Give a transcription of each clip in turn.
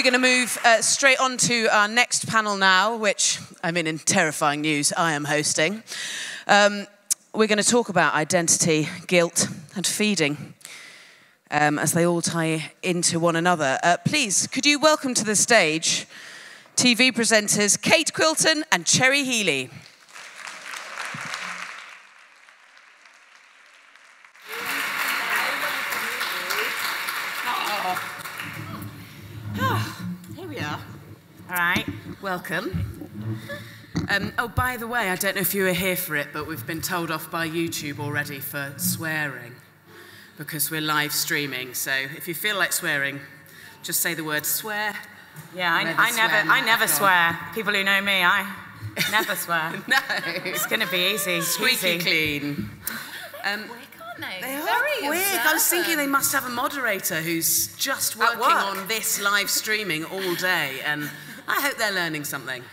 We're going to move uh, straight on to our next panel now, which, I mean, in terrifying news, I am hosting. Um, we're going to talk about identity, guilt, and feeding um, as they all tie into one another. Uh, please, could you welcome to the stage TV presenters Kate Quilton and Cherry Healey? Here we are. All right, welcome. Um, oh, by the way, I don't know if you were here for it, but we've been told off by YouTube already for swearing because we're live streaming. So if you feel like swearing, just say the word swear. Yeah, I, Never I never, swear, I never swear. People who know me, I never swear. No. It's gonna be easy. Squeaky easy. clean. Um, aren't they? They are Very quick. I was thinking they must have a moderator who's just working work. on this live streaming all day, and I hope they're learning something.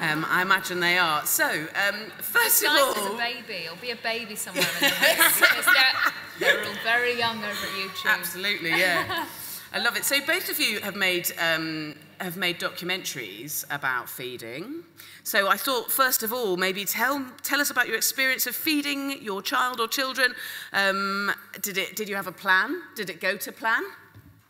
Um, I imagine they are. So, um, first of Nice as all, a baby, or be a baby somewhere in the because they're, they're all very young over at YouTube. Absolutely, yeah. I love it. So both of you have made um, have made documentaries about feeding. So I thought, first of all, maybe tell tell us about your experience of feeding your child or children. Um, did it? Did you have a plan? Did it go to plan?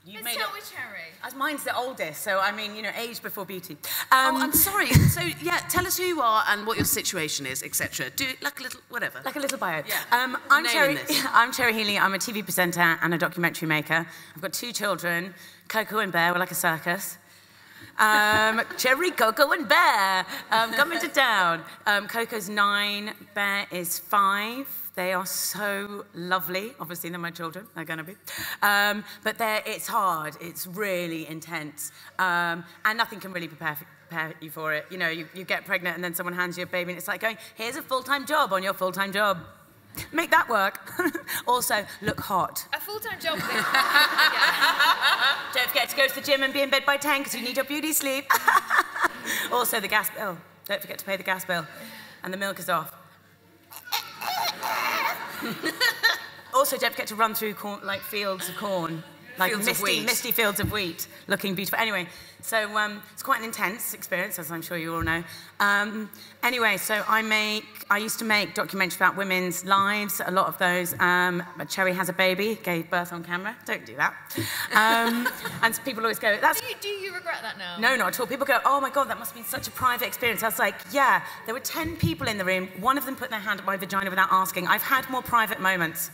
You Let's start it- with Cherry. As mine's the oldest, so I mean, you know, age before beauty. Oh, Um, I'm sorry. So yeah, tell us who you are and what your situation is, etc. Do like a little whatever. Like a little bio. Yeah. Um, I'm Cherry. this. I'm Cherry Healey. I'm a TV presenter and a documentary maker. I've got two children, Coco and Bear. We're like a circus. Um, Cherry, Coco, and Bear um, coming to town. Um, Coco's nine. Bear is five. They are so lovely. Obviously, they're my children. They're going to be. Um, but it's hard. It's really intense. Um, and nothing can really prepare, prepare you for it. You know, you, you get pregnant and then someone hands you a baby and it's like going, here's a full-time job on your full-time job. Make that work. also, look hot. A full-time job. Thing. Don't forget to go to the gym and be in bed by 10 because you need your beauty sleep. also, the gas bill. Don't forget to pay the gas bill. And the milk is off. also, don't forget to run through corn, like fields of corn. Like Fields of misty, wheat. misty fields of wheat, looking beautiful. Anyway, so um, it's quite an intense experience, as I'm sure you all know. Um, anyway, so I make, I used to make documentaries about women's lives. A lot of those. Um, Cherry has a baby, gave birth on camera. Don't do that. Um, and people always go, "That's do, you, do you regret that now? no, not at all. People go, oh my God, that must have been such a private experience. I was like, yeah, there were 10 people in the room. One of them put their hand up my vagina without asking. I've had more private moments.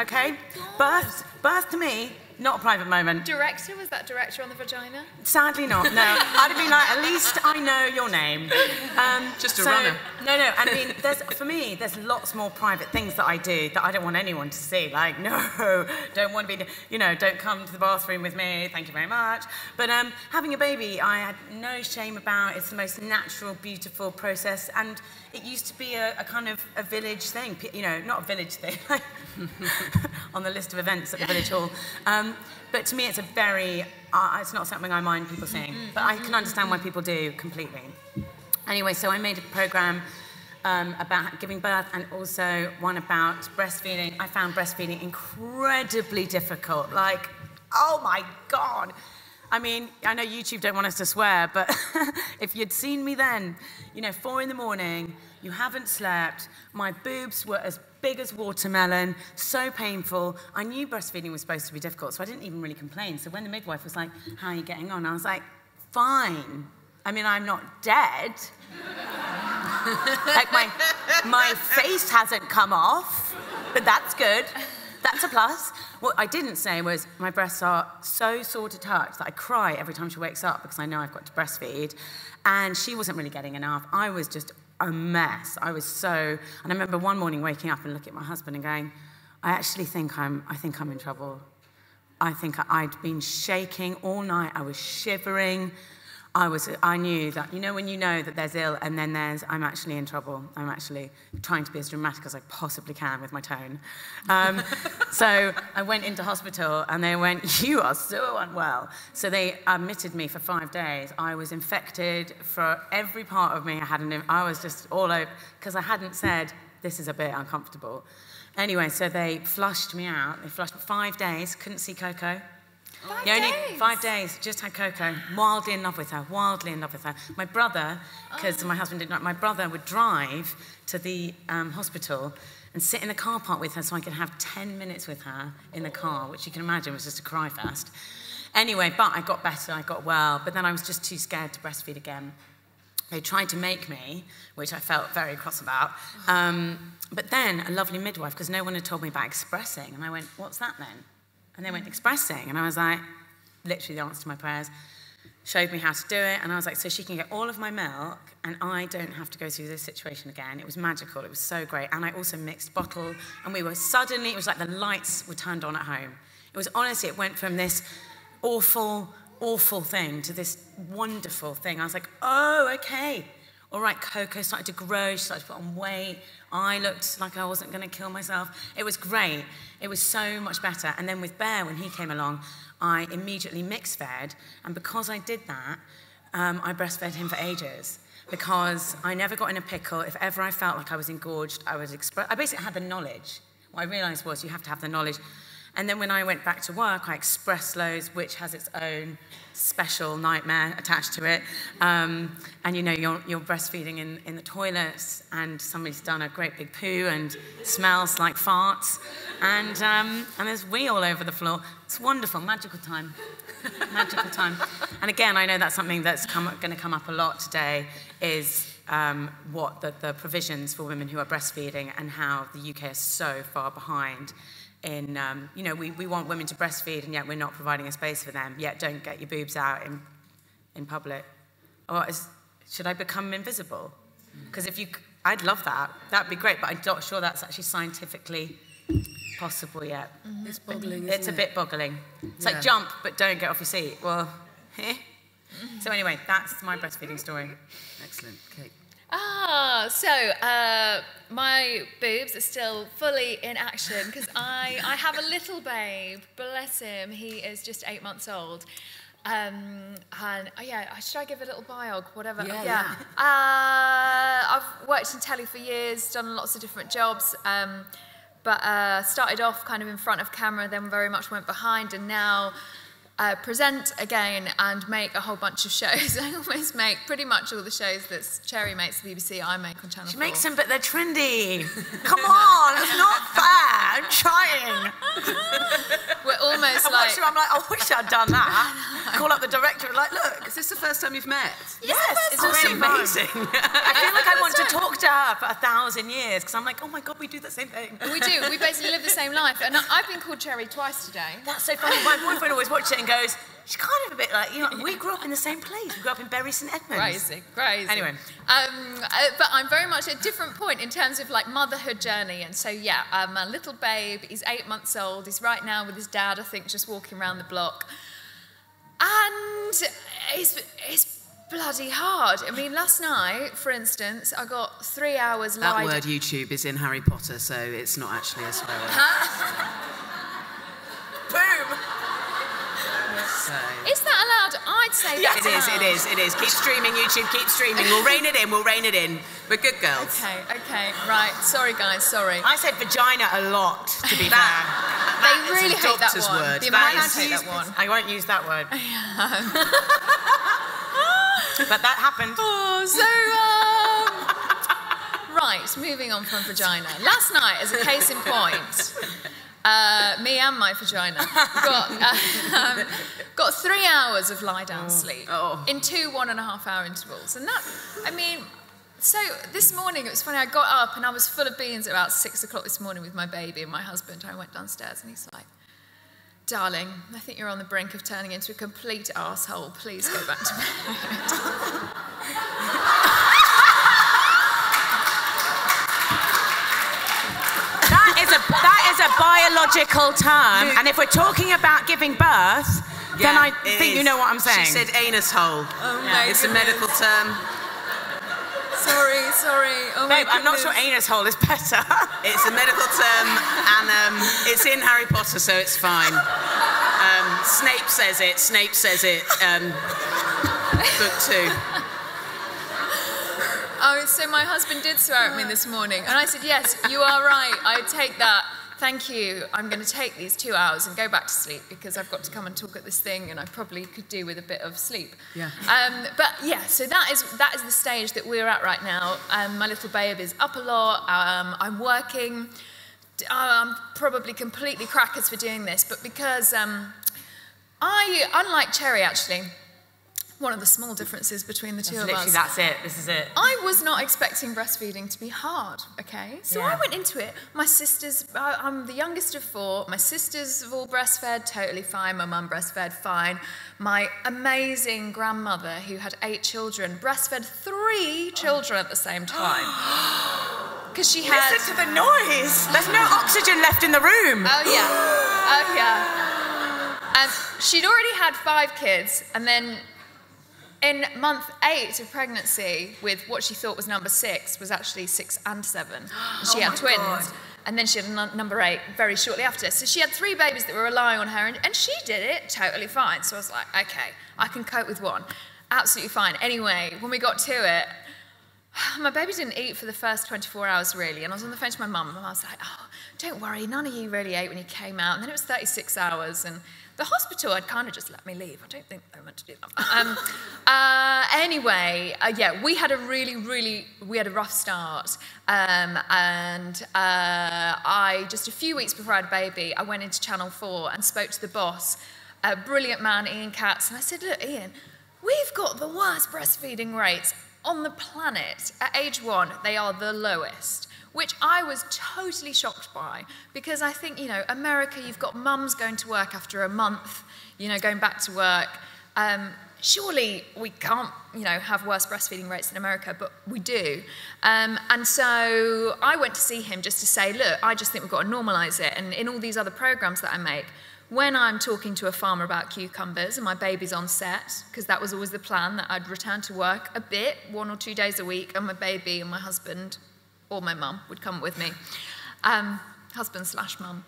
Okay? Birth, birth to me, not a private moment. Director was that director on the vagina? Sadly not, no. I'd have been like, at least I know your name. Um, Just a so- runner. No, no, I mean, there's, for me, there's lots more private things that I do that I don't want anyone to see. Like, no, don't want to be, you know, don't come to the bathroom with me, thank you very much. But um, having a baby, I had no shame about. It's the most natural, beautiful process. And it used to be a, a kind of a village thing, you know, not a village thing, on the list of events at the village hall. Um, but to me, it's a very, uh, it's not something I mind people seeing. But I can understand why people do completely. Anyway, so I made a program um, about giving birth and also one about breastfeeding. I found breastfeeding incredibly difficult. Like, oh my God. I mean, I know YouTube don't want us to swear, but if you'd seen me then, you know, four in the morning, you haven't slept, my boobs were as big as watermelon, so painful. I knew breastfeeding was supposed to be difficult, so I didn't even really complain. So when the midwife was like, How are you getting on? I was like, Fine. I mean, I'm not dead. like my, my face hasn't come off, but that's good. That's a plus. What I didn't say was my breasts are so sore to touch that I cry every time she wakes up because I know I've got to breastfeed. And she wasn't really getting enough. I was just a mess. I was so, and I remember one morning waking up and looking at my husband and going, I actually think I'm, I think I'm in trouble. I think I'd been shaking all night. I was shivering. I was, I knew that, you know, when you know that there's ill and then there's, I'm actually in trouble. I'm actually trying to be as dramatic as I possibly can with my tone. Um, so I went into hospital and they went, you are so unwell. So they admitted me for five days. I was infected for every part of me. I had an, I was just all over, because I hadn't said, this is a bit uncomfortable. Anyway, so they flushed me out. They flushed five days, couldn't see Coco. Five only days? five days. Just had Coco. Wildly in love with her. Wildly in love with her. My brother, because my husband did not. My brother would drive to the um, hospital and sit in the car park with her so I could have 10 minutes with her in the car, which you can imagine was just a cry fest. Anyway, but I got better, I got well, but then I was just too scared to breastfeed again. They tried to make me, which I felt very cross about. Um, but then a lovely midwife, because no one had told me about expressing, and I went, What's that then? And they went, Expressing. And I was like, Literally the answer to my prayers. Showed me how to do it, and I was like, So she can get all of my milk, and I don't have to go through this situation again. It was magical, it was so great. And I also mixed bottle, and we were suddenly, it was like the lights were turned on at home. It was honestly, it went from this awful, awful thing to this wonderful thing. I was like, oh, okay. All right, Coco started to grow. She started to put on weight. I looked like I wasn't going to kill myself. It was great. It was so much better. And then with Bear, when he came along, I immediately mixed fed. And because I did that, um, I breastfed him for ages because I never got in a pickle. If ever I felt like I was engorged, I was express. I basically had the knowledge. What I realised was you have to have the knowledge. And then when I went back to work, I expressed loads, which has its own special nightmare attached to it. Um, and you know, you're, you're breastfeeding in, in the toilets, and somebody's done a great big poo and smells like farts, and, um, and there's wee all over the floor. It's wonderful, magical time. magical time. And again, I know that's something that's going to come up a lot today is um, what the, the provisions for women who are breastfeeding and how the UK is so far behind in, um, you know, we, we want women to breastfeed and yet we're not providing a space for them, yet don't get your boobs out in, in public. Or is, should I become invisible? Because if you, I'd love that. That'd be great, but I'm not sure that's actually scientifically possible yet. Mm-hmm. It's boggling. It's a it? bit boggling. It's Yeah. like jump, but don't get off your seat. Well, eh? So anyway, that's my breastfeeding story. Excellent. Kate. Ah, so uh, my boobs are still fully in action because I, I have a little babe. Bless him. He is just eight months old. Um, and uh, yeah, should I give a little biog, whatever? Yeah, Uh, I've worked in telly for years, done lots of different jobs, um, but uh, started off kind of in front of camera, then very much went behind, and now uh, present again and make a whole bunch of shows. I almost make pretty much all the shows that Cherry makes the BBC, I make on Channel She 4. makes them, but they're trendy. Come on, it's not fair. I'm trying. We're almost I like... watch them, I'm like, I wish I'd done that. Call up the director and like, look. Is this the first time you've met? Yes, it's That's really amazing. I feel like I want to talk to her for a thousand years because I'm like, oh my god, we do the same thing. We do. We basically live the same life. And I've been called Cherry twice today. That's so funny. My boyfriend always watches it and goes, she's kind of a bit like, you know, we grew up in the same place. We grew up in Bury St Edmunds. Crazy, crazy. Anyway. Um, uh, but I'm very much at a different point in terms of like motherhood journey. And so, yeah, um, a little babe, he's eight months old. He's right now with his dad, I think, just walking around the block. And it's, it's bloody hard. I mean, last night, for instance, I got three hours That lie word YouTube is in Harry Potter, so it's not actually a swear word. Boom. So. Is that allowed? I'd say Yes, that's It is, allowed. it is, it is. Keep streaming, YouTube, keep streaming. We'll rein it in, we'll rein it in. We're good girls. Okay, okay, right. Sorry, guys, sorry. I said vagina a lot, to be fair. They really hate that one. word. The That Americans hate that one. I won't use that word. but that happened. Oh, so um, right, moving on from vagina. Last night, as a case in point, uh, me and my vagina got um, got three hours of lie down sleep Oh. in two one and a half hour intervals, and that, I mean. So this morning it was funny. I got up and I was full of beans at about six o'clock this morning with my baby and my husband. I went downstairs and he's like, "Darling, I think you're on the brink of turning into a complete asshole. Please go back to bed." biological term, and if we're talking about giving birth, then I it think you know what I'm saying. She said anus hole. Oh my It's a medical term. Sorry, sorry. Oh my Babe, I'm not sure anus hole is better. It's a medical term, and um, it's in Harry Potter, so it's fine. Um, Snape says it. Snape says it. Um, book two. Oh, so my husband did swear at me this morning, and I said, "Yes, you are right. I take that thank you. I'm going to take these two hours and go back to sleep because I've got to come and talk at this thing, and I probably could do with a bit of sleep. Yeah. Um, but yeah, so that is that is the stage that we're at right now. Um, my little babe is up a lot. Um, I'm working. I'm probably completely crackers for doing this, but because um, I, unlike Cherry, actually. One of the small differences between the two that's of literally, us. That's it. This is it. I was not expecting breastfeeding to be hard. Okay, so Yeah. I went into it. My sisters, I- I'm the youngest of four. My sisters have all breastfed, totally fine. My mum breastfed, fine. My amazing grandmother, who had eight children, breastfed three children at the same time. Because she had. Listen to the noise. There's no oxygen left in the room. Oh yeah. Oh yeah. And she'd already had five kids, and then in month eight of pregnancy, with what she thought was number six, was actually six and seven. And she Oh had twins. God. And then she had number eight very shortly after. So she had three babies that were relying on her, and, and she did it totally fine. So I was like, okay, I can cope with one. Absolutely fine. Anyway, when we got to it, my baby didn't eat for the first 24 hours, really. And I was on the phone to my mum, and I was like, oh, don't worry, none of you really ate when you came out. And then it was 36 hours, and the hospital had kind of just let me leave. I don't think they were meant to do that. Um, uh, anyway, uh, yeah, we had a really, really, we had a rough start. Um, and uh, I, just a few weeks before I had a baby, I went into Channel 4 and spoke to the boss, a brilliant man, Ian Katz, and I said, look, Ian, we've got the worst breastfeeding rates on the planet. At age one, they are the lowest, which I was totally shocked by because I think, you know, America, you've got mums going to work after a month, you know, going back to work. Um, surely we can't, you know, have worse breastfeeding rates in America, but we do. Um, and so I went to see him just to say, look, I just think we've got to normalise it. And in all these other programs that I make, when I'm talking to a farmer about cucumbers and my baby's on set, because that was always the plan that I'd return to work a bit, one or two days a week, and my baby and my husband or my mum would come with me. Um, husband slash mum.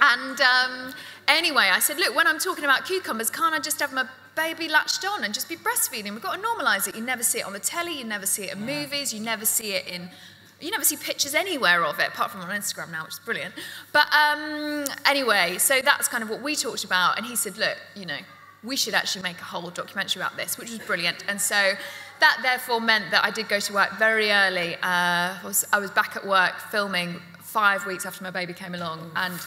And um, anyway, I said, look, when I'm talking about cucumbers, can't I just have my baby latched on and just be breastfeeding? We've got to normalise it. You never see it on the telly, you never see it in movies, you never see it in you never see pictures anywhere of it, apart from on Instagram now, which is brilliant. But um, anyway, so that's kind of what we talked about. And he said, look, you know, we should actually make a whole documentary about this, which was brilliant. And so that therefore meant that I did go to work very early. Uh, I, was, I was back at work filming five weeks after my baby came along. And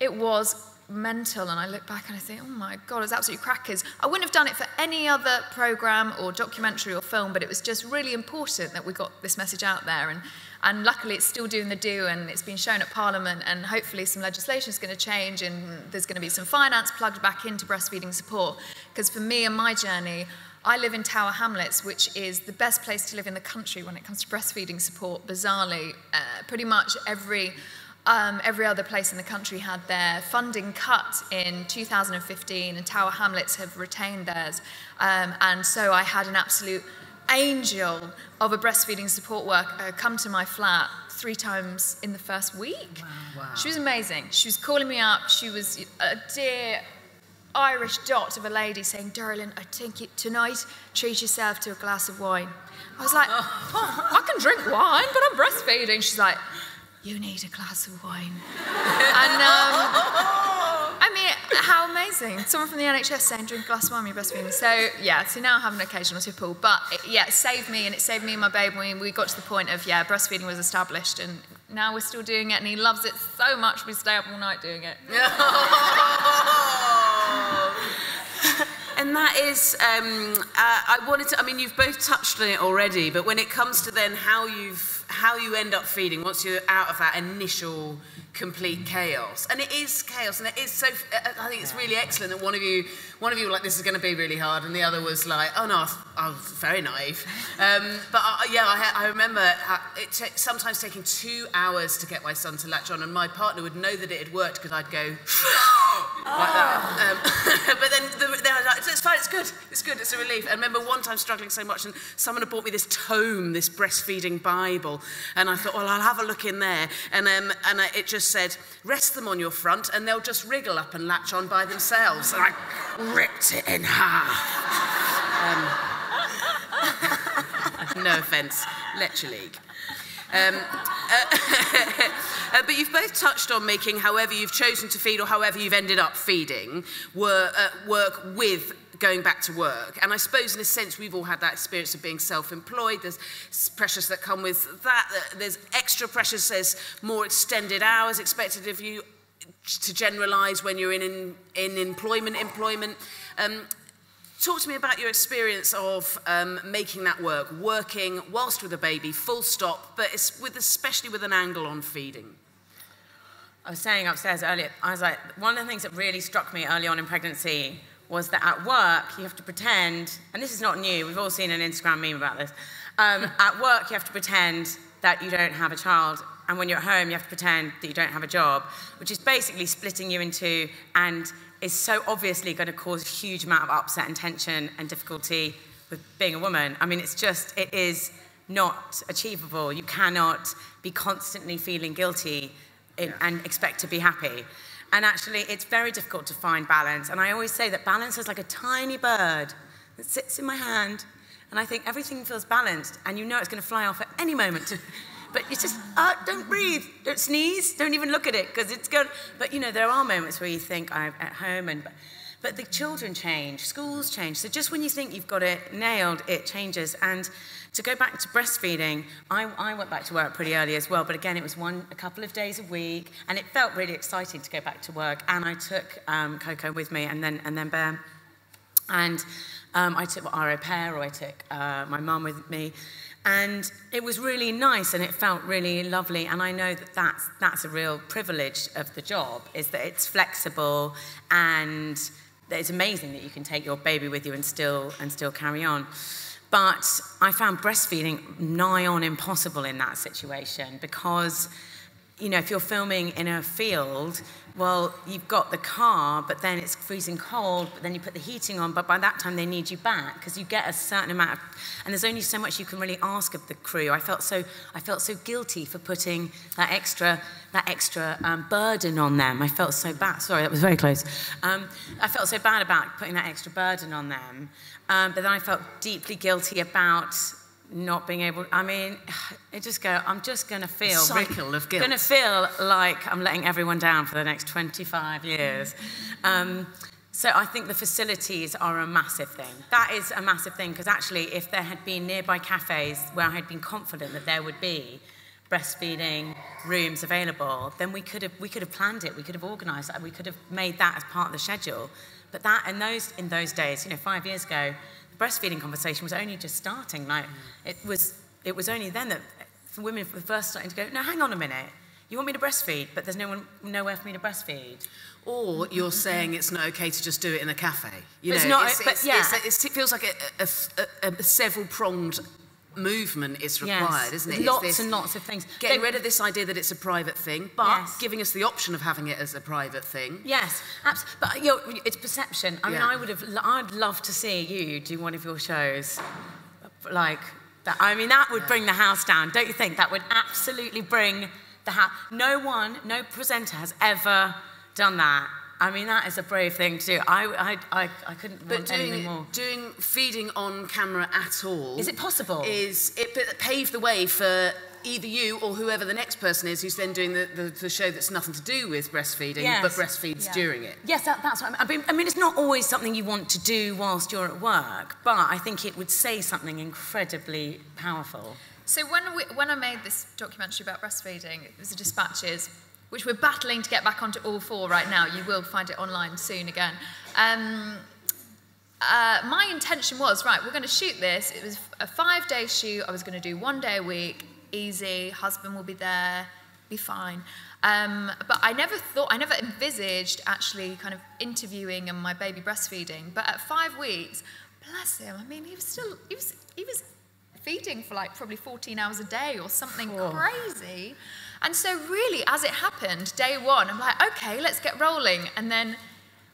it was mental. And I look back and I think, oh my God, it was absolutely crackers. I wouldn't have done it for any other program or documentary or film, but it was just really important that we got this message out there. And, and luckily, it's still doing the do, and it's been shown at Parliament, and hopefully, some legislation is going to change, and there's going to be some finance plugged back into breastfeeding support. Because for me and my journey, I live in Tower Hamlets, which is the best place to live in the country when it comes to breastfeeding support. Bizarrely, uh, pretty much every um, every other place in the country had their funding cut in 2015, and Tower Hamlets have retained theirs. Um, and so I had an absolute angel of a breastfeeding support worker come to my flat three times in the first week. She was amazing. She was calling me up. She was a dear Irish dot of a lady saying, Darling, I think it, tonight treat yourself to a glass of wine. I was like, oh, I can drink wine, but I'm breastfeeding. She's like, you need a glass of wine. and um, I mean, how amazing. Someone from the NHS saying, drink a glass of wine when you're breastfeeding. So, yeah, so now I have an occasional tipple. But, it, yeah, it saved me and it saved me and my babe when we got to the point of, yeah, breastfeeding was established and now we're still doing it and he loves it so much we stay up all night doing it. And that is, um, uh, I wanted to, I mean, you've both touched on it already, but when it comes to then how you've, how you end up feeding once you're out of that initial complete chaos, and it is chaos, and it is so, I think it's really excellent that one of you, one of you like, this is going to be really hard, and the other was like, oh no, I was, I very naive. Um, but uh, yeah, I, I remember uh, it sometimes taking two hours to get my son to latch on, and my partner would know that it had worked because I'd go, like that. Um, but then the, they were like, it's fine, it's good, it's good, it's a relief. I remember one time struggling so much, and someone had bought me this tome, this breastfeeding Bible, and I thought, well, I'll have a look in there. And, um, and I, it just said, rest them on your front, and they'll just wriggle up and latch on by themselves. And I ripped it in half. Um, no offence, La Leche League. Um, uh, uh, but you've both touched on making however you've chosen to feed or however you've ended up feeding work, uh, work with going back to work. And I suppose, in a sense, we've all had that experience of being self employed. There's pressures that come with that. There's extra pressures, there's more extended hours expected of you to generalize when you're in, in, in employment. employment. Um, talk to me about your experience of um, making that work, working whilst with a baby, full stop, but with, especially with an angle on feeding. I was saying upstairs earlier, I was like, one of the things that really struck me early on in pregnancy was that at work you have to pretend, and this is not new, we've all seen an Instagram meme about this. Um, at work you have to pretend that you don't have a child, and when you're at home you have to pretend that you don't have a job, which is basically splitting you into and is so obviously going to cause a huge amount of upset and tension and difficulty with being a woman. I mean, it's just, it is not achievable. You cannot be constantly feeling guilty in, and expect to be happy. And actually, it's very difficult to find balance. And I always say that balance is like a tiny bird that sits in my hand. And I think everything feels balanced, and you know it's going to fly off at any moment. but you just, uh, don't breathe, don't sneeze, don't even look at it, because it's going. But you know, there are moments where you think, I'm at home, and. But the children change, schools change. So just when you think you've got it nailed, it changes. And to go back to breastfeeding, I, I, went back to work pretty early as well, but again, it was one a couple of days a week, and it felt really exciting to go back to work. And I took um, Coco with me, and then and then Bear, and um, I took our au pair, or I took uh, my mum with me. And it was really nice and it felt really lovely. And I know that that's, that's a real privilege of the job, is that it's flexible and it's amazing that you can take your baby with you and still, and still carry on. But I found breastfeeding nigh on impossible in that situation because you know, if you're filming in a field, well, you've got the car, but then it's freezing cold, but then you put the heating on, but by that time they need you back because you get a certain amount of, and there's only so much you can really ask of the crew. I felt so, I felt so guilty for putting that extra, that extra um, burden on them. I felt so bad. Sorry, that was very close. Um, I felt so bad about putting that extra burden on them. Um, but then I felt deeply guilty about not being able. I mean, it just go. I'm just going to feel cycle of guilt. Going to feel like I'm letting everyone down for the next 25 years. Um, so I think the facilities are a massive thing. That is a massive thing because actually, if there had been nearby cafes where I had been confident that there would be breastfeeding rooms available, then we could have we could have planned it. We could have organised that. We could have made that as part of the schedule. But that in those in those days, you know, five years ago, breastfeeding conversation was only just starting. Like it was it was only then that for women were first starting to go, no, hang on a minute. You want me to breastfeed, but there's no one, nowhere for me to breastfeed. Or you're saying it's not okay to just do it in a cafe. You know, it's not, it's, but it's, yeah. It feels like a, a, a, a several pronged movement is required, yes. isn't it? Lots this, and lots of things. Getting they, rid of this idea that it's a private thing, but yes. giving us the option of having it as a private thing. Yes, absolutely. But you know, it's perception. I mean, I would have, I'd love to see you do one of your shows, like that. I mean, that would bring the house down, don't you think? That would absolutely bring the house. No one, no presenter has ever done that. I mean, that is a brave thing to do. I, I, I, I couldn't but want doing, anything more. Doing feeding on camera at all. Is it possible? Is it paved the way for either you or whoever the next person is who's then doing the, the, the show that's nothing to do with breastfeeding, yes. but breastfeeds yeah. during it. Yes, that, that's what I mean. I mean. it's not always something you want to do whilst you're at work, but I think it would say something incredibly powerful. So when, we, when I made this documentary about breastfeeding, it was the Dispatches, which we're battling to get back onto All 4 right now. You will find it online soon again. Um, uh, my intention was, right, we're going to shoot this. It was a five day shoot. I was going to do one day a week, easy, husband will be there, be fine. Um, but I never thought, I never envisaged actually kind of interviewing and my baby breastfeeding. But at five weeks, bless him, I mean, he was still, he was, he was feeding for like probably 14 hours a day or something oh. crazy. And so, really, as it happened, day one, I'm like, okay, let's get rolling. And then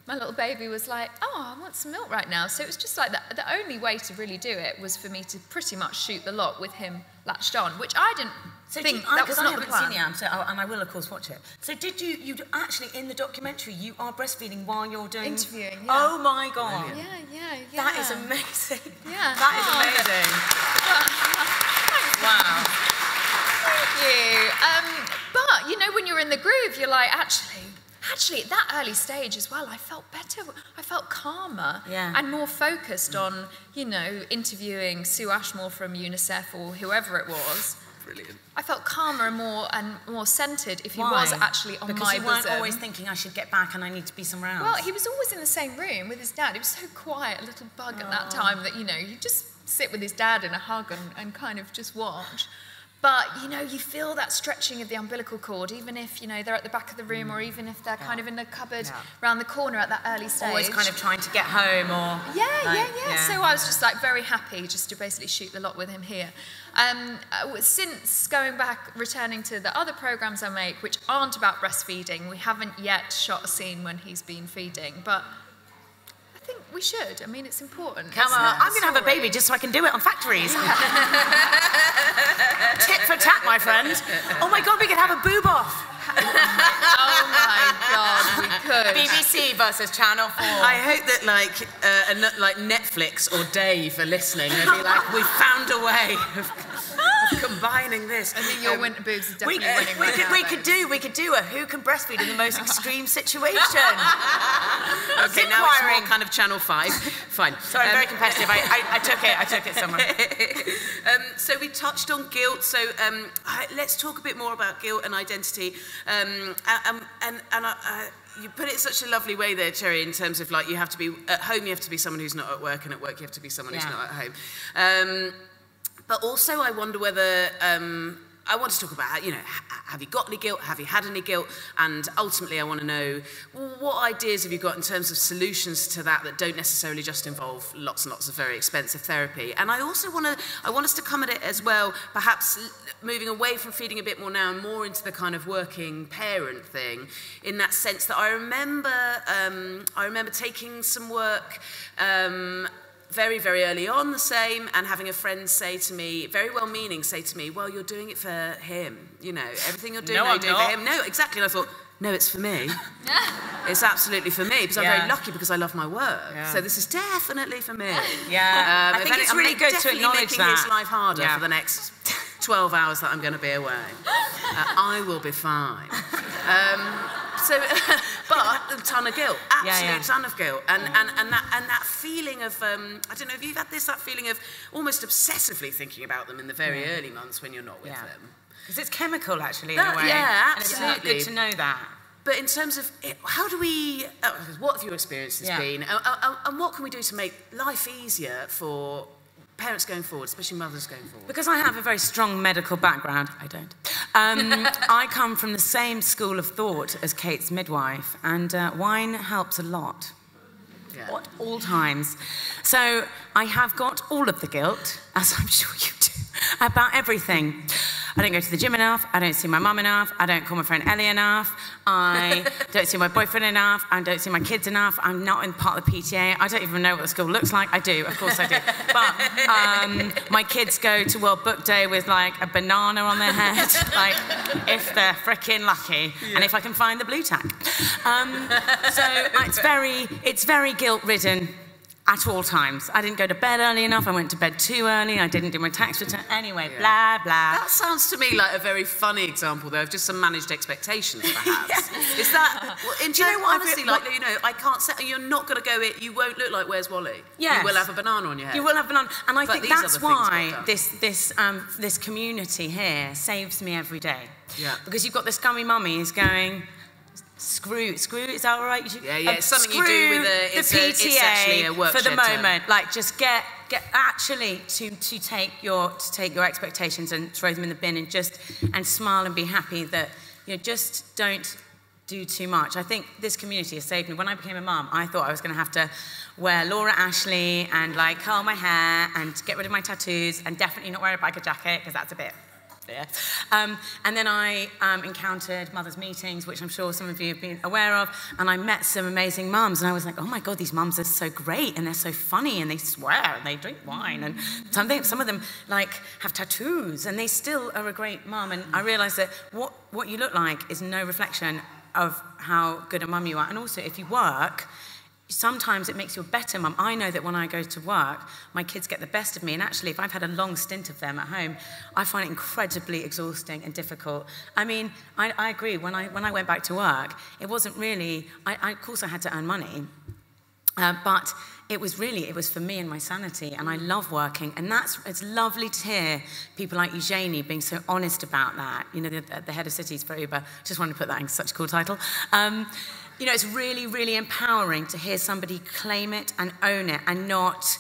my little baby was like, oh, I want some milk right now. So it was just like the, the only way to really do it was for me to pretty much shoot the lot with him latched on, which I didn't so think you, that was not I haven't the plan. seen it, so, oh, and I will of course watch it. So did you? You actually in the documentary you are breastfeeding while you're doing interviewing? Yeah. Oh my god! Yeah, yeah, yeah. That is amazing. Yeah, that is oh. amazing. Wow. Um, when you're in the groove, you're like, actually, actually at that early stage as well, I felt better. I felt calmer Yeah. and more focused on, you know, interviewing Sue Ashmore from UNICEF or whoever it was. Brilliant. I felt calmer and more and more centered if he Why? was actually on because my you weren't bosom. always thinking I should get back and I need to be somewhere else. Well, he was always in the same room with his dad. He was so quiet, a little bug at that time that, you know, you just sit with his dad in a hug and, and kind of just watch. But, you know, you feel that stretching of the umbilical cord, even if, you know, they're at the back of the room or even if they're kind of in the cupboard Yeah. round the corner at that early stage. always kind of trying to get home or Yeah, like, yeah, yeah, So I was just like very happy just to basically shoot the lot with him here. Um, uh, since going back, returning to the other programs I make, which aren't about breastfeeding, we haven't yet shot a scene when he's been feeding, but think we should. I mean, it's important. Come isn't on, it? I'm going to have a baby just so I can do it on factories. Tit for tat, my friend. Oh my God, we could have a boob off. Oh my God, we could. BBC versus Channel 4. I hope that like uh, like Netflix or Dave are listening. They'll be like, we found a way of, of combining this. I think your Um, winter boobs are we, definitely winning we right could, now, we though. could do we could do a who can breastfeed in the most extreme situation. okay, now it's more kind of Channel Five. Fine. So I'm Um, very competitive. I, I, I took it. I took it somewhere. um, so we touched on guilt. So um, I- let's talk a bit more about guilt and identity. Um, and and, and uh, you put it such a lovely way there, Cherry, in terms of like you have to be at home, you have to be someone who's not at work, and at work you have to be someone who's not at home. Um, but also, I wonder whether um, I want to talk about, you know, have you got any guilt? Have you had any guilt? And ultimately, I want to know what ideas have you got in terms of solutions to that that don't necessarily just involve lots and lots of very expensive therapy. And I also want to, I want us to come at it as well, perhaps moving away from feeding a bit more now and more into the kind of working parent thing. In that sense, that I remember, um, I remember taking some work. Um, very, very early on the same, and having a friend say to me, very well meaning, say to me, Well, you're doing it for him. You know, everything you're doing, No, you're doing not. for him. No, exactly. And I thought, No, it's for me. it's absolutely for me because I'm very lucky because I love my work. Yeah. So this is definitely for me. Yeah. Um, I think any- it's I'm really good to definitely acknowledge making his life harder Yeah. for the next 12 hours that I'm going to be away. Uh, I will be fine. Um, so, but a ton of guilt, absolute yeah. ton of guilt, and, and, and that and that feeling of um, I don't know if you've had this that feeling of almost obsessively thinking about them in the very early months when you're not with Yeah. them. Because it's chemical, actually, That- in a way. yeah, And it's absolutely. good to know that. But in terms of it, how do we, uh, what have your experiences Yeah. been, uh, uh, and what can we do to make life easier for parents going forward, especially mothers going forward? Because I have a very strong medical background, I don't. Um, I come from the same school of thought as Kate's midwife, and uh, wine helps a lot. Yeah. At all times. So I have got all of the guilt, as I'm sure you do, about everything. I don't go to the gym enough. I don't see my mum enough. I don't call my friend Ellie enough. I don't see my boyfriend enough. I don't see my kids enough. I'm not in part of the PTA. I don't even know what the school looks like. I do, of course I do. But um, my kids go to World Book Day with like a banana on their head, like if they're freaking lucky, and if I can find the Blu Tack. Um, so it's very, it's very guilt-ridden at all times. I didn't go to bed early enough. I went to bed too early. I didn't do my tax return. Anyway, blah blah. That sounds to me like a very funny example, though, of just some managed expectations, perhaps. Is that, well, in Do you know what honestly, like, you know, I can't say, you're not going to go it, you won't look like Where's Wally? Yes. You will have a banana on your head. You will have banana, and I But think that's why this this um, this community here saves me every day. Yeah. Because you've got the scummy mummies going. Screw, screw, is that all right? You- Yeah, yeah, uh, it's something you do with a- the it's a- it's PTA actually a work for the shed term. moment. Like, just get, get actually to, to take your to take your expectations and throw them in the bin and just and smile and be happy that you know just don't do too much. I think this community has saved me. When I became a mum, I thought I was going to have to wear Laura Ashley and like curl my hair and get rid of my tattoos and definitely not wear a biker jacket because that's a bit. Um, and then I um, encountered mothers' meetings, which I'm sure some of you have been aware of, and I met some amazing mums, and I was like, oh my god, these mums are so great, and they're so funny, and they swear, and they drink wine, and some, they, some of them like have tattoos, and they still are a great mum. And I realised that what, what you look like is no reflection of how good a mum you are, and also if you work, sometimes it makes you a better mum. I know that when I go to work, my kids get the best of me. And actually, if I've had a long stint of them at home, I find it incredibly exhausting and difficult. I mean, I, I agree. When I, when I went back to work, it wasn't really, I, I of course, I had to earn money. Uh, but it was really, it was for me and my sanity, and I love working. And that's, it's lovely to hear people like Eugenie being so honest about that. You know, the, the head of cities for Uber, just wanted to put that in such a cool title. Um, you know, it's really, really empowering to hear somebody claim it and own it and not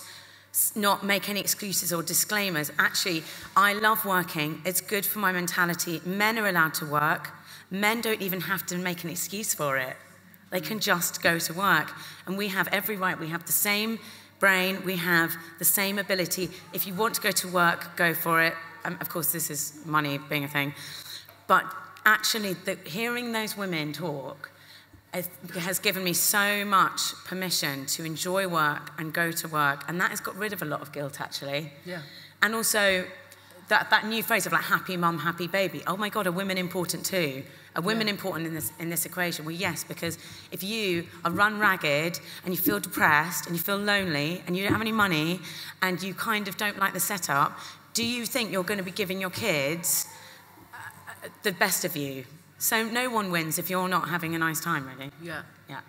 not make any excuses or disclaimers. Actually, I love working. It's good for my mentality. Men are allowed to work. Men don't even have to make an excuse for it. They can just go to work. And we have every right. We have the same brain. We have the same ability. If you want to go to work, go for it. Um, of course, this is money being a thing. But actually, the, hearing those women talk has given me so much permission to enjoy work and go to work. And that has got rid of a lot of guilt, actually. Yeah. And also, that, that new phrase of like happy mum, happy baby. Oh my God, are women important too? Are women yeah. important in this, in this equation? Well, yes, because if you are run ragged and you feel depressed and you feel lonely and you don't have any money and you kind of don't like the setup, do you think you're going to be giving your kids uh, uh, the best of you? So no one wins if you're not having a nice time, really. Yeah. Yeah.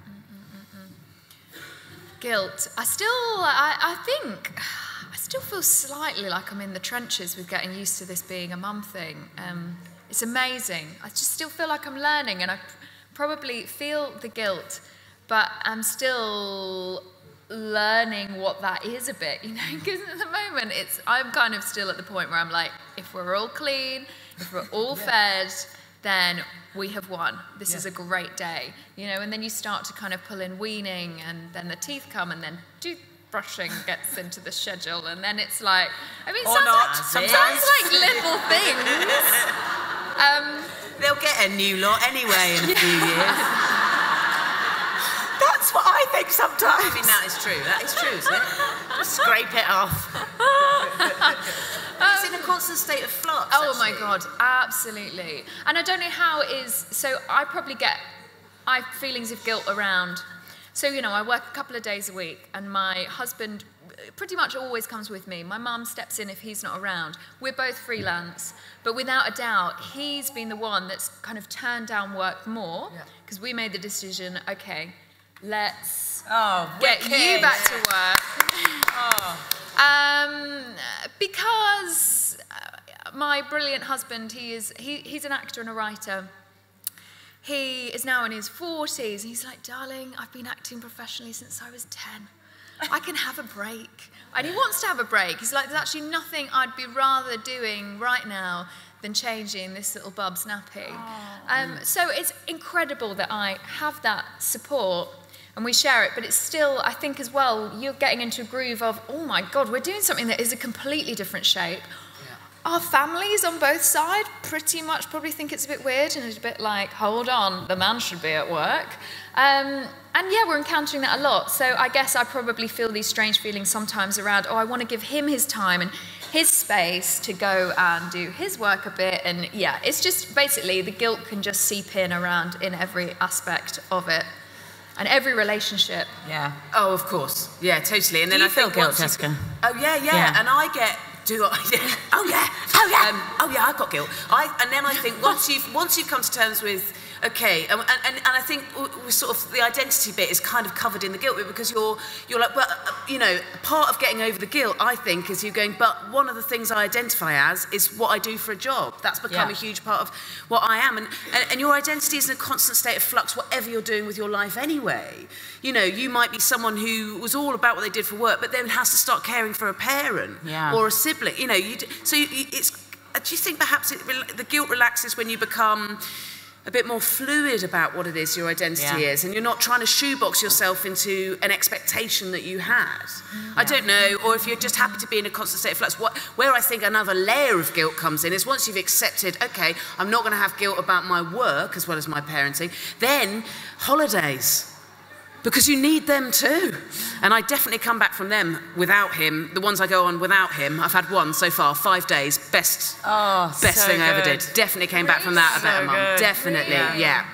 Guilt. I still, I, I think, I still feel slightly like I'm in the trenches with getting used to this being a mum thing. Um, it's amazing. I just still feel like I'm learning, and I probably feel the guilt, but I'm still learning what that is a bit, you know, because at the moment it's I'm kind of still at the point where I'm like, if we're all clean, if we're all yeah. fed, then we have won. This yeah. is a great day, you know. And then you start to kind of pull in weaning, and then the teeth come, and then toothbrushing gets into the schedule, and then it's like, I mean, sounds like, sounds like little things. Um, They'll get a new lot anyway in a few years. That's what I think sometimes. I mean, that is true. That is true, isn't it? Just scrape it off. it's in a constant state of flux. Oh actually. my god, absolutely. And I don't know how it is. So I probably get I have feelings of guilt around. So you know, I work a couple of days a week, and my husband pretty much always comes with me. My mum steps in if he's not around. We're both freelance, but without a doubt, he's been the one that's kind of turned down work more because yeah. we made the decision. Okay, let's oh, get you back to work. oh. Um, because uh, my brilliant husband, he is, he, he's an actor and a writer. He is now in his 40s. He's like, darling, I've been acting professionally since I was 10. I can have a break. And he wants to have a break. He's like, there's actually nothing I'd be rather doing right now than changing this little bub's nappy. Um, so it's incredible that I have that support and we share it, but it's still, I think as well, you're getting into a groove of, oh my God, we're doing something that is a completely different shape. Yeah. Our families on both sides pretty much probably think it's a bit weird and it's a bit like, hold on, the man should be at work. Um, and yeah, we're encountering that a lot. So I guess I probably feel these strange feelings sometimes around, oh, I want to give him his time and his space to go and do his work a bit. And yeah, it's just basically the guilt can just seep in around in every aspect of it and every relationship. Yeah. Oh, of course. Yeah, totally. And then I feel guilt, Jessica. You, oh yeah, yeah, yeah, And I get. Do I? oh yeah. Oh yeah. Um, oh yeah. I've got guilt. I and then I think once you've once you've come to terms with okay, and, and, and I think we sort of the identity bit is kind of covered in the guilt bit because you're you're like, but uh, you know, part of getting over the guilt, I think, is you going, but one of the things I identify as is what I do for a job. That's become yeah. a huge part of what I am, and, and and your identity is in a constant state of flux, whatever you're doing with your life anyway. You know, you might be someone who was all about what they did for work, but then has to start caring for a parent yeah. or a sibling. You know, you, so you, it's. Do you think perhaps it, the guilt relaxes when you become a bit more fluid about what it is your identity yeah. is, and you're not trying to shoebox yourself into an expectation that you had. Yeah. I don't know, or if you're just happy to be in a constant state of flux. What, where I think another layer of guilt comes in is once you've accepted, okay, I'm not going to have guilt about my work as well as my parenting, then holidays because you need them too. And I definitely come back from them without him. The ones I go on without him, I've had one so far, five days, best, oh, best so thing good. I ever did. Definitely came back from that a better mum. Definitely, yeah. yeah.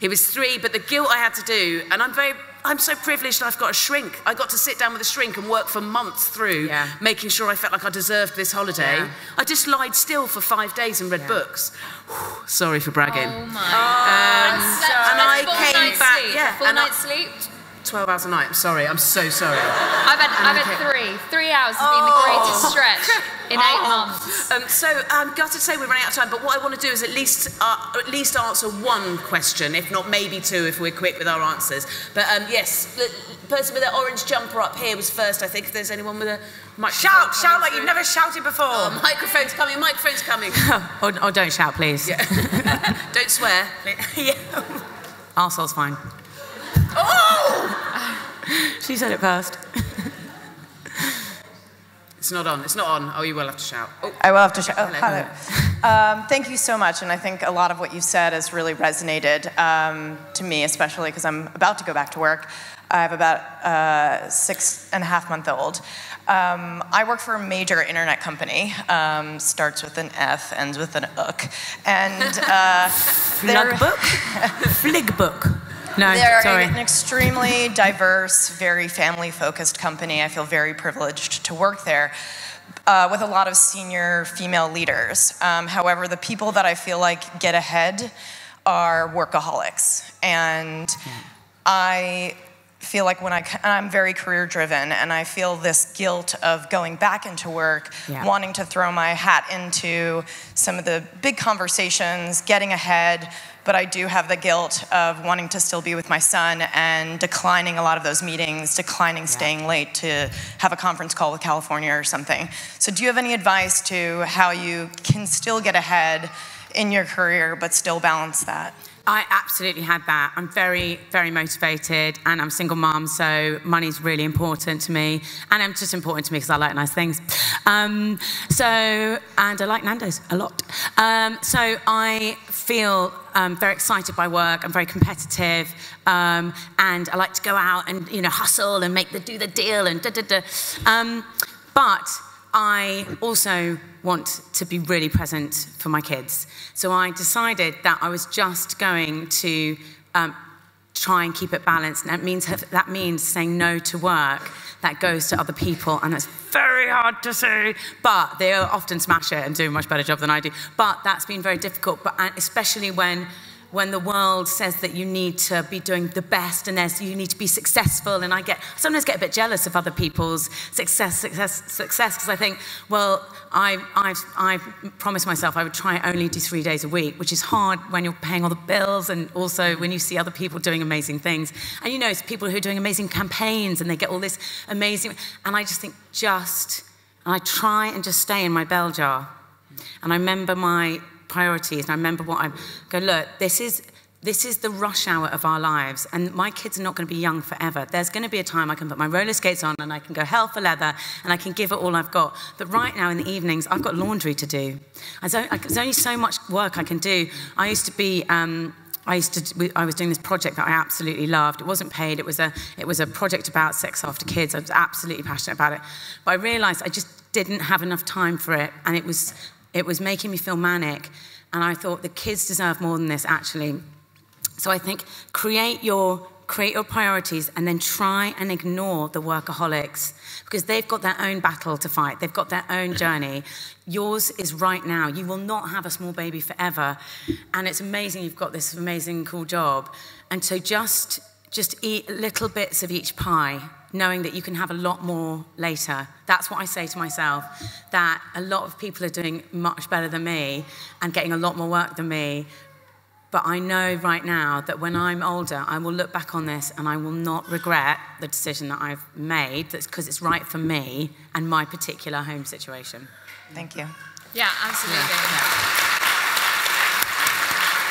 He was three, but the guilt I had to do, and I'm very I'm so privileged I've got a shrink. I got to sit down with a shrink and work for months through Yeah. making sure I felt like I deserved this holiday. Yeah. I just lied still for five days and read books. Sorry for bragging. Oh my. Um, and I came back, sleep. yeah, Full and I- night's sleep. 12 hours a night. I'm sorry. I'm so sorry. I've had, I've had three. Three hours has been the greatest stretch in eight months. Um, so I'm gutted to say we're running out of time, but what I want to do is at least uh, at least answer one question, if not maybe two, if we're quick with our answers. But um, yes, the person with the orange jumper up here was first. I think if there's anyone with a microphone. Shout, shout coming like you've never shouted before. Oh, microphone's coming. Microphone's coming. or, or don't shout, please. Yeah. Don't swear. yeah. Arsehole's fine. Oh! She said it first. It's not on. It's not on. Oh, you will have to shout. Oh. I will have to shout. Oh, Hello. hello. Um, thank you so much, and I think a lot of what you said has really resonated um, to me, especially because I'm about to go back to work. I have about uh, six and a half month old. Um, I work for a major internet company. Um, starts with an F, ends with an ook, and uh, they're- book? Flig book. No, they're sorry. an extremely diverse, very family focused company. I feel very privileged to work there uh, with a lot of senior female leaders. Um, however, the people that I feel like get ahead are workaholics. And I feel like when I, I'm very career driven, and I feel this guilt of going back into work, Yeah. wanting to throw my hat into some of the big conversations, getting ahead, but I do have the guilt of wanting to still be with my son and declining a lot of those meetings, declining staying late to have a conference call with California or something. So, do you have any advice to how you can still get ahead in your career but still balance that? I absolutely had that. I'm very, very motivated, and I'm a single mom, so money's really important to me, and it's just important to me because I like nice things. Um, so, and I like Nando's a lot. Um, so I feel um, very excited by work. I'm very competitive, um, and I like to go out and you know hustle and make the do the deal and da da da. Um, but I also want to be really present for my kids. So I decided that I was just going to um, try and keep it balanced. And that means, that means saying no to work that goes to other people. And that's very hard to say, but they often smash it and do a much better job than I do. But that's been very difficult, but especially when when the world says that you need to be doing the best and there's, you need to be successful. And I get I sometimes get a bit jealous of other people's success, success, success, because I think, well, I, I've, I've promised myself I would try only do three days a week, which is hard when you're paying all the bills and also when you see other people doing amazing things. And you know, it's people who are doing amazing campaigns and they get all this amazing, and I just think, just, and I try and just stay in my bell jar. And I remember my priorities, and I remember what I go, look, this is this is the rush hour of our lives, and my kids are not going to be young forever. There's going to be a time I can put my roller skates on and I can go hell for leather and I can give it all I've got. But right now in the evenings, I've got laundry to do. Only, there's only so much work I can do. I used to be. Um, I used to. I was doing this project that I absolutely loved. It wasn't paid. It was a. It was a project about sex after kids. I was absolutely passionate about it. But I realised I just didn't have enough time for it, and it was. It was making me feel manic, and I thought the kids deserve more than this. Actually, so I think create your create your priorities and then try and ignore the workaholics because they've got their own battle to fight. They've got their own journey. Yours is right now. You will not have a small baby forever. And it's amazing you've got this amazing cool job. And so just just eat little bits of each pie, knowing that you can have a lot more later. That's what I say to myself, that a lot of people are doing much better than me and getting a lot more work than me. But I know right now that when I'm older, I will look back on this and I will not regret the decision that I've made that's because it's right for me and my particular home situation. Thank you. Yeah, absolutely.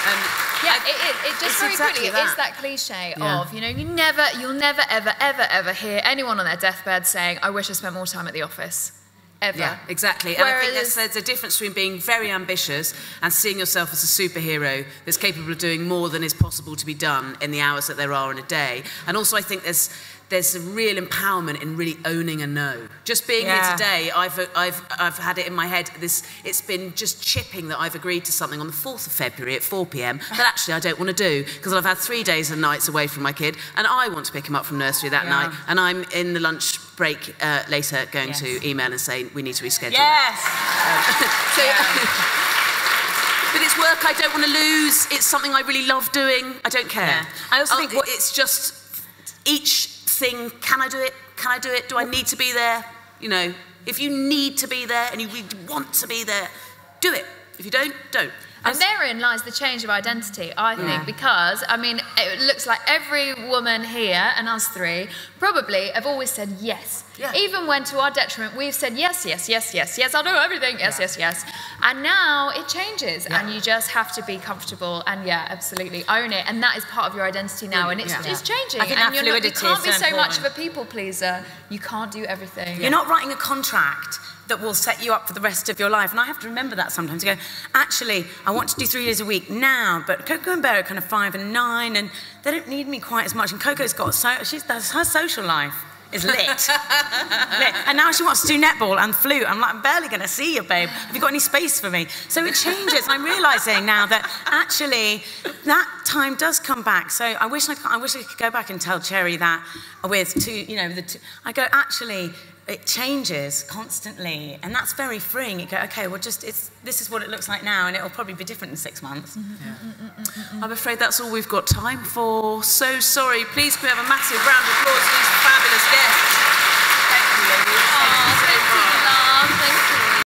Um, Yeah, it, it, it just very exactly quickly, it is that. that cliche Yeah. of, you know, you never, you'll never, ever, ever, ever hear anyone on their deathbed saying, I wish I spent more time at the office. Ever. Yeah, exactly. And I think there's, there's a difference between being very ambitious and seeing yourself as a superhero that's capable of doing more than is possible to be done in the hours that there are in a day. And also, I think there's there's a real empowerment in really owning a no. Just being Yeah. here today, I've, I've, I've had it in my head, this, it's been just chipping that I've agreed to something on the 4th of February at 4 p.m. that actually I don't want to do because I've had three days and nights away from my kid and I want to pick him up from nursery that Yeah. night and I'm in the lunch break uh, later going Yes. to email and saying we need to reschedule. that." Yes. So, but it's work I don't want to lose. It's something I really love doing. I don't care. Yeah. I also think what- it's just each thing. Can I do it? Can I do it? Do I need to be there? You know, if you need to be there and you really want to be there, do it. If you don't, don't. And therein lies the change of identity, I think, Yeah. because, I mean, it looks like every woman here and us three probably have always said yes. Yeah. Even when to our detriment, we've said yes, yes, yes, yes, yes, I know everything, yes, yes, yes. And now it changes, and you just have to be comfortable and, yeah, absolutely own it. And that is part of your identity now, and it's, Yeah. it's changing. I think and that you're not, you can't be so so much of a people pleaser. You can't do everything. You're not writing a contract that will set you up for the rest of your life. And I have to remember that sometimes. I go, actually, I want to do three days a week now, but Coco and Bear are kind of five and nine, and they don't need me quite as much. And Coco's got so she's that's her social life is lit. lit. And now she wants to do netball and flute. I'm like, I'm barely going to see you, babe. Have you got any space for me? So it changes. I'm realizing now that actually that time does come back. So I wish I, I wish I could go back and tell Cherry that with two, you know, the two, I go, actually, it changes constantly, and that's very freeing. You go, okay, well, just it's this is what it looks like now, and it'll probably be different in six months. Mm-hmm, mm-hmm, mm-hmm, I'm afraid that's all we've got time for. So sorry. Please can we have a massive round of applause for these fabulous guests.